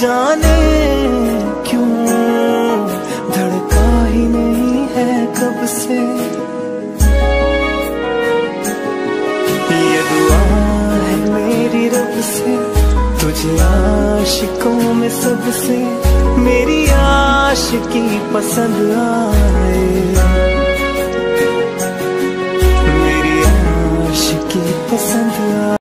जाने क्यों? धड़का ही नहीं है कब से? ये दुआ है मेरी रब से, तुझे आशिकों में सबसे। मेरी आशिकी पसंद आए। मेरी आशिकी पसंद